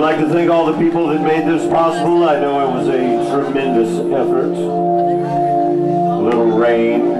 We'd like to thank all the people that made this possible. I know it was a tremendous effort. A little rain,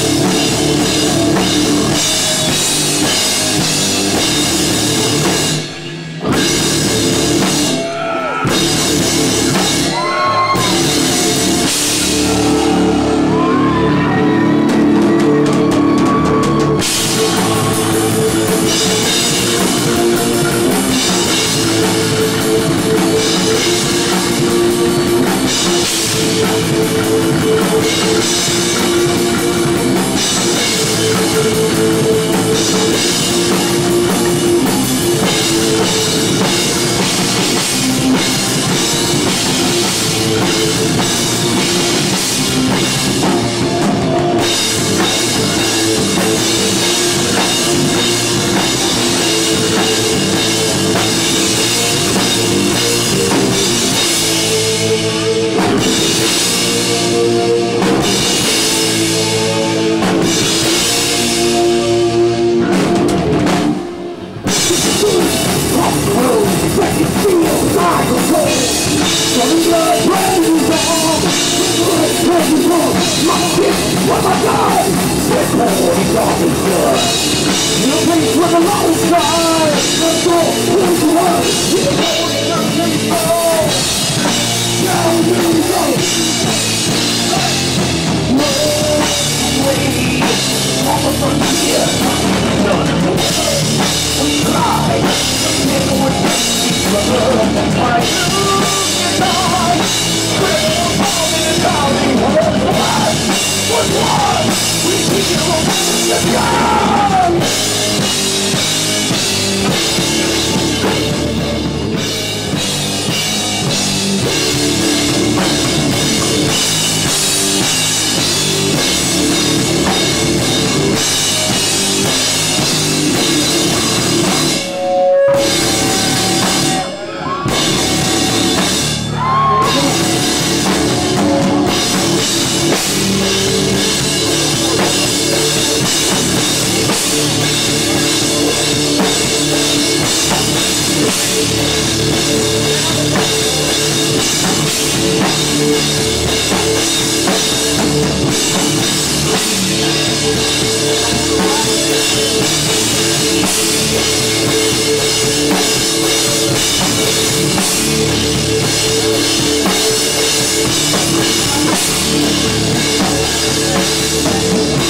Thank you. Pain. Thank you.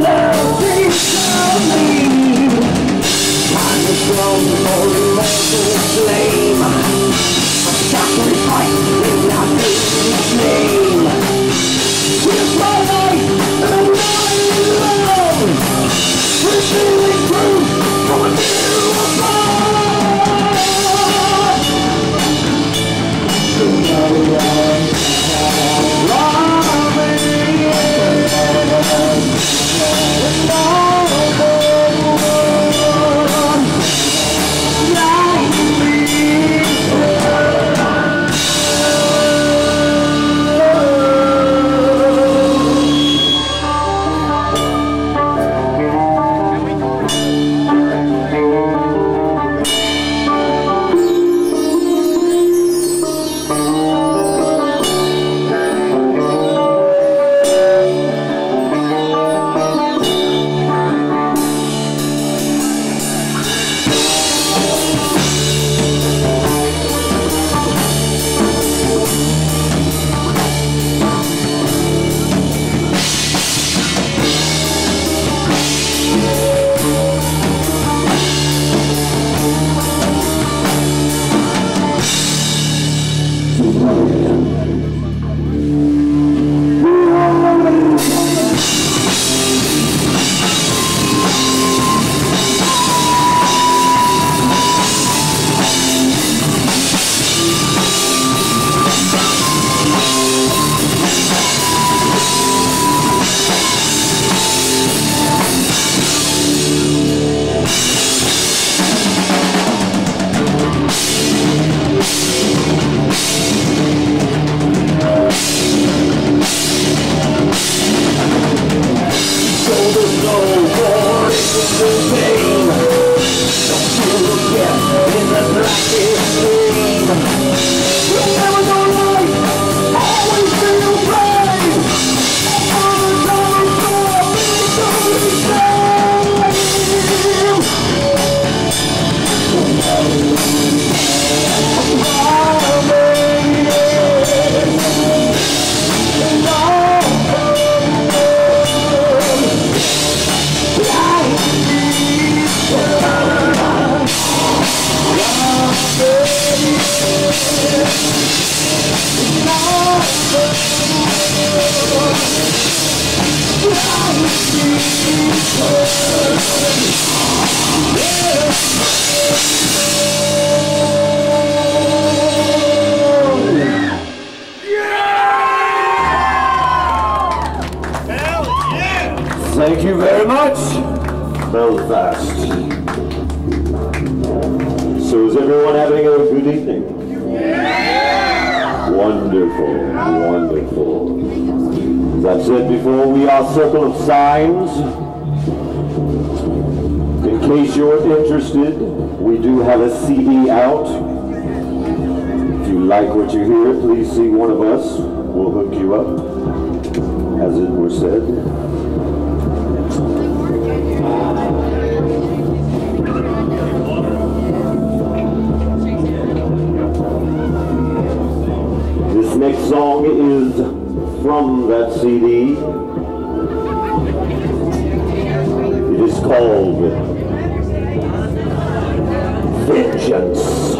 love. Thank you very much, Belfast. So is everyone having a good evening? Yeah! Wonderful, wonderful. As I've said before, we are Circle of Signs. In case you're interested, we do have a CD out. If you like what you hear, please see one of us. We'll hook you up, as it were said. CD. It is called Vengeance.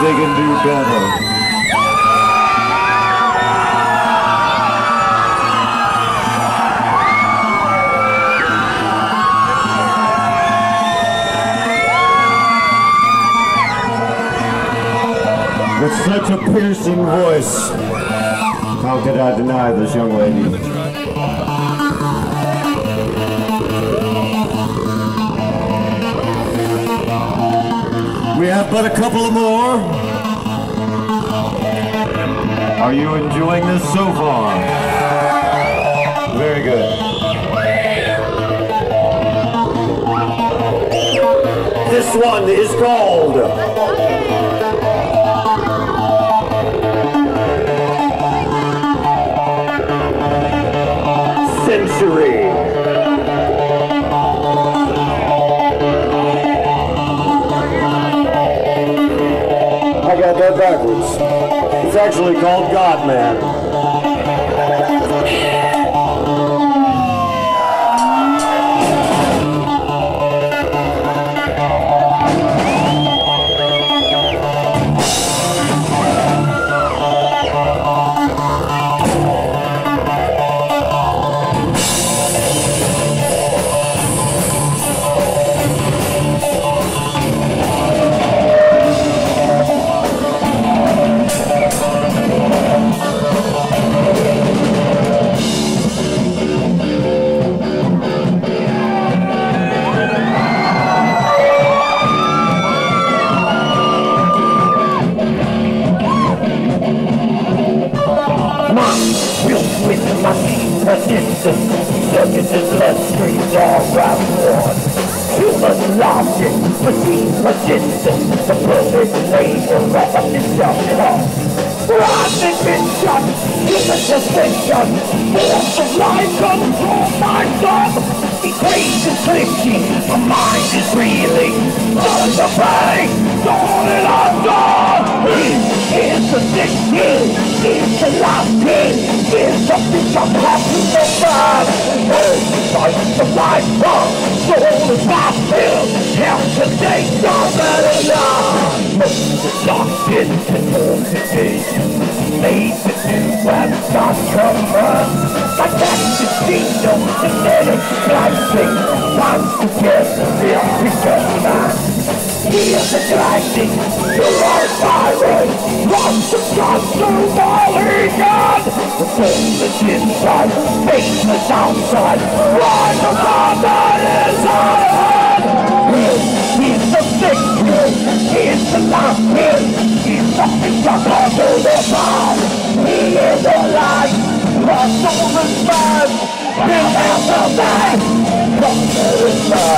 they can do better. With such a piercing voice, how could I deny this young lady? We have but a couple of more. Are you enjoying this so far? Very good. This one is called Century. Backwards. It's actually called God Man. With machine resistance, circuits and bloodstreams all round one. Human logic, machine resistance, the perfect label of a destruction. Logic mission, human suspension, force of life control my thumb. Equation clinching, my mind is reeling. Not the bang, dawn in our. Here's the sick kid, here's the last kid, here's the bitch I'm happy to find. Here's the sight of my heart, soul is my pill. Help to take your better life. Most of locked into mortification, made to do and not command. I got the kingdom, genetic slicing, once together in return Here's the galactic, you're our pirate, lost the gods to Mulligan! The soul is inside, face is outside, rise above that is head! Here's the victory, here's the last hit, here's the picture under the bomb! He is alive, the soul is mine, build out the man, thunder is mine!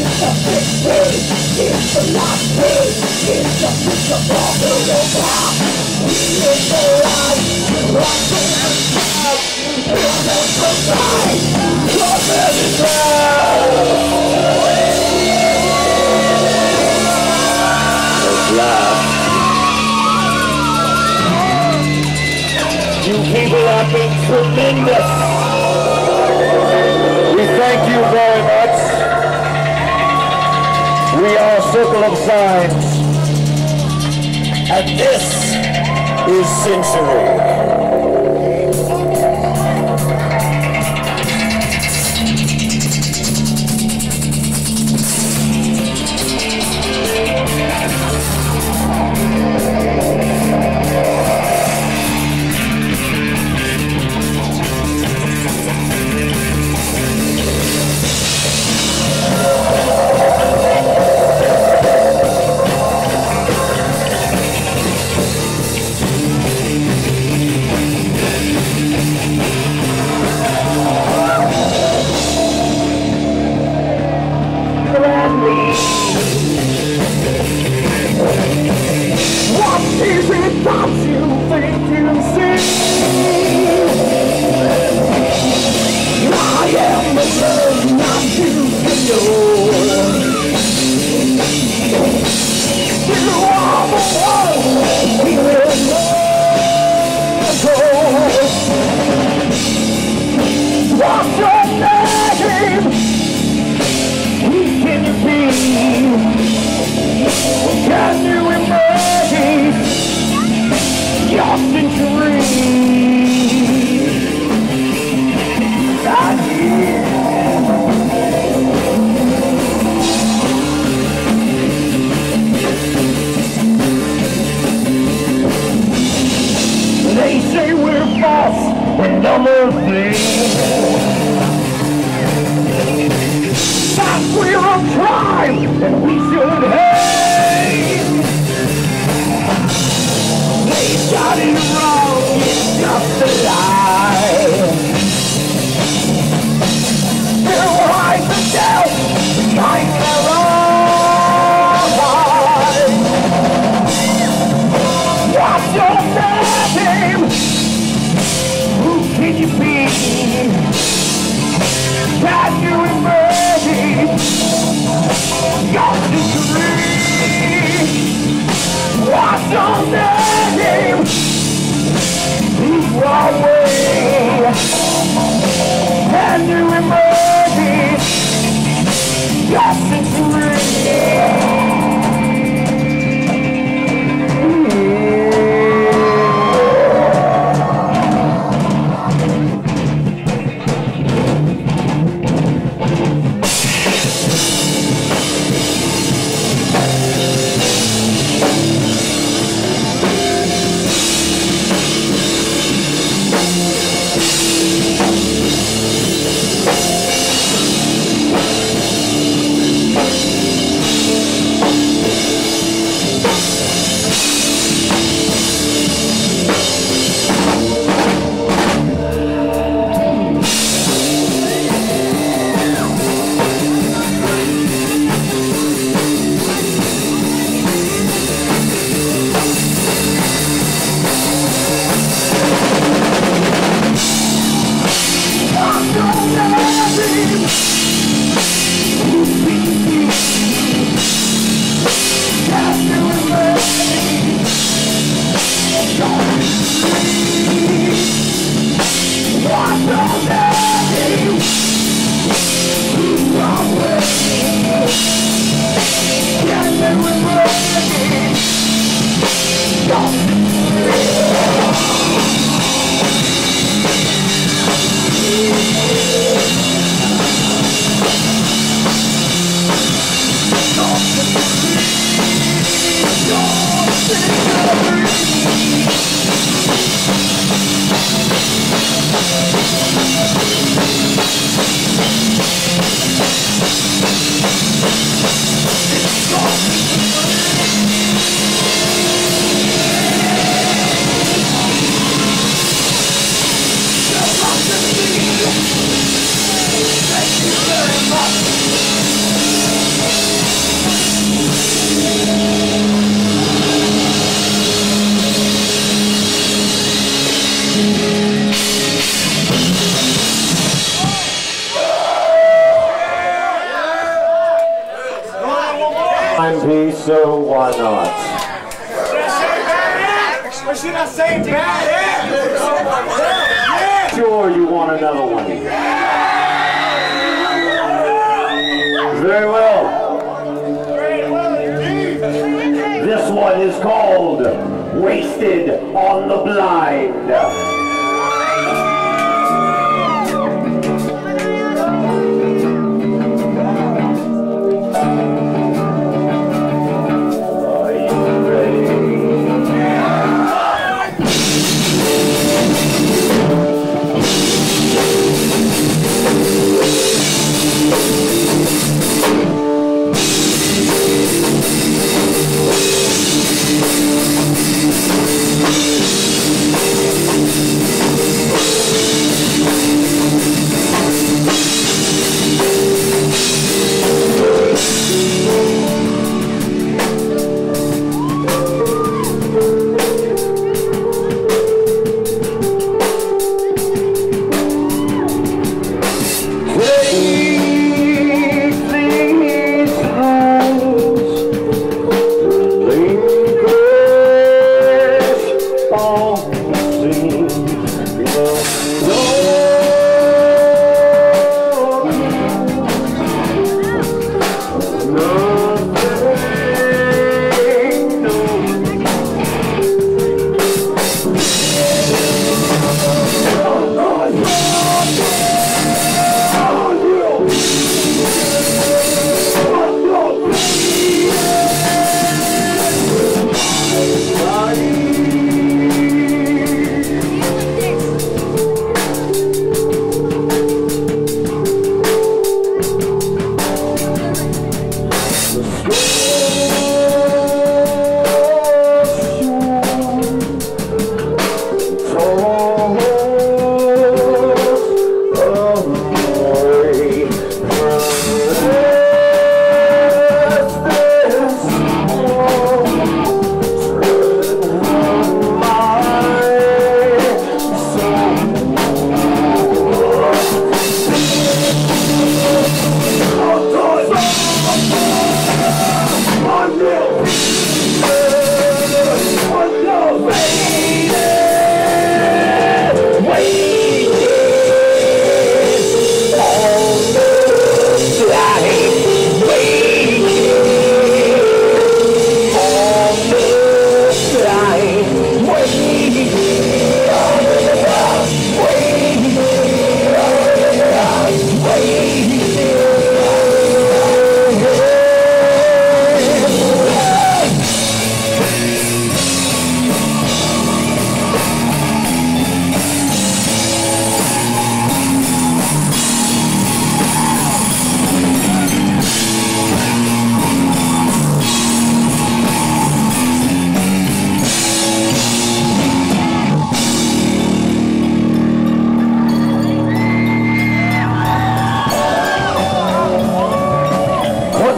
It's the top It's what's in the a surprise, the. You people have been tremendous. We thank you very much. We are a Circle of Signs. And this is Century. And we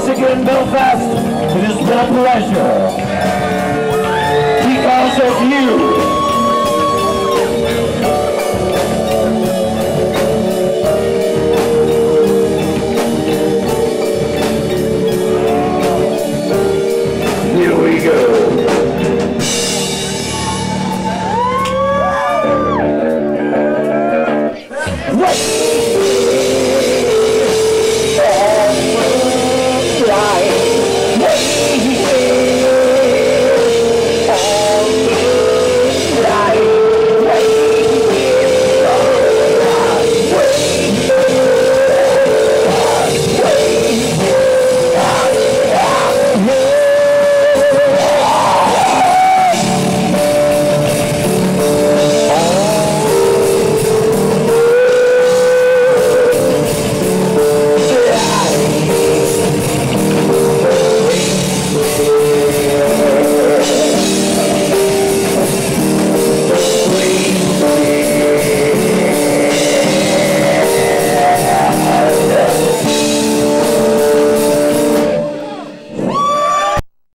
Again, in Belfast, it has been a pleasure. Because of you.